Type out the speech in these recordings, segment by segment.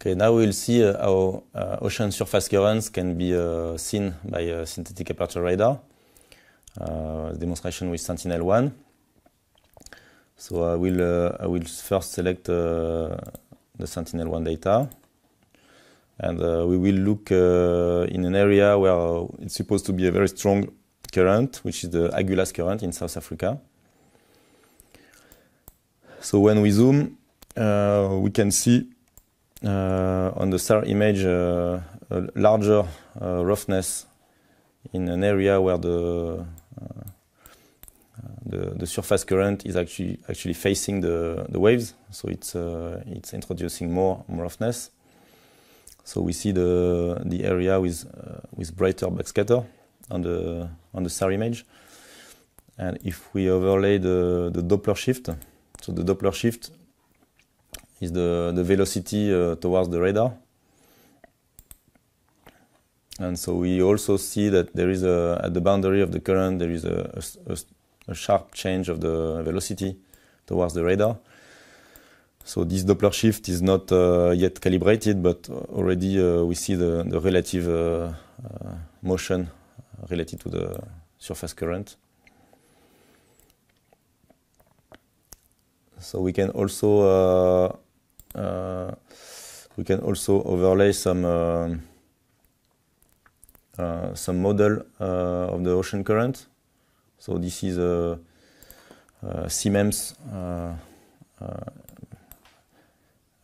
Okay, now we'll see uh, how uh, ocean surface currents can be uh, seen by a synthetic aperture radar. Uh, demonstration with Sentinel-1. So I will, uh, I will first select uh, the Sentinel-1 data. And we will look in an area where it's supposed to be a very strong current, which is the Agulhas current in South Africa. So when we zoom, we can see uh, Uh, on the SAR image uh, a larger uh, roughness in an area where the, uh, uh, the, the surface current is actually actually facing the, the waves, so it's it's introducing more, more roughness. So we see the the area with with brighter backscatter on the on the SAR image. And if we overlay the, the Doppler shift, so the Doppler shift is the, the velocity uh, towards the radar. And so we also see that there is a, at the boundary of the current, there is a, a, a sharp change of the velocity towards the radar. So this Doppler shift is not uh, yet calibrated, but already uh, we see the, the relative uh, uh motion related to the surface current. So we can also uh, we can also overlay some uh, uh, some model of the ocean current. So this is a, a CMEMS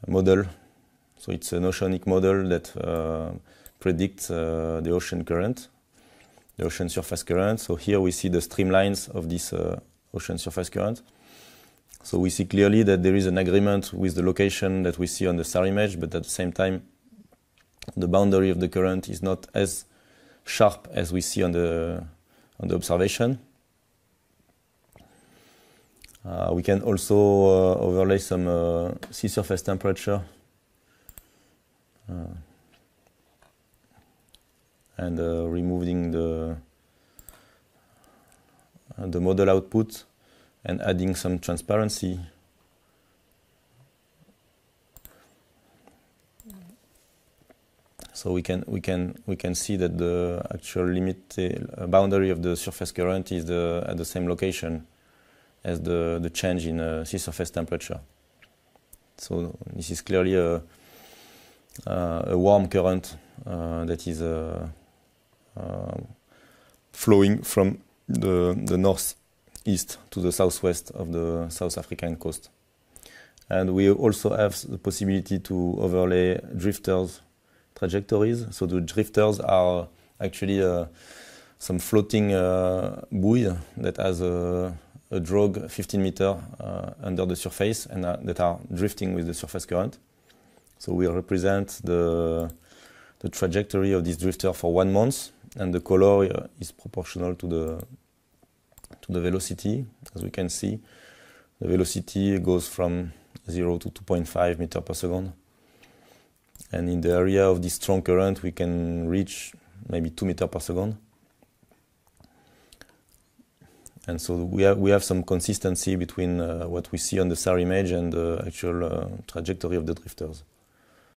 model. So it's an oceanic model that uh, predicts uh, the ocean current, the ocean surface current. So here we see the streamlines of this uh, ocean surface current. So we see clearly that there is an agreement with the location that we see on the SAR image, but at the same time, the boundary of the current is not as sharp as we see on the, on the observation. Uh, we can also uh, overlay some uh, sea surface temperature uh, and uh, removing the, the model output and adding some transparency. So we can we can we can see that the actual limit uh, boundary of the surface current is the, at the same location as the the change in uh, sea surface temperature. So this is clearly a uh, a warm current uh, that is uh, uh, flowing from the the north east to the southwest of the South African coast. And we also have the possibility to overlay drifters trajectories. So the drifters are actually uh, some floating uh, buoy that has a, a drag 15 meter uh, under the surface and uh, that are drifting with the surface current. So we represent the, the trajectory of this drifter for one month and the color uh, is proportional to the to the velocity. As we can see, the velocity goes from 0 to 2.5 meter per second. And in the area of this strong current, we can reach maybe 2 meter per second. And so we have, we have some consistency between uh, what we see on the SAR image and the actual uh, trajectory of the drifters.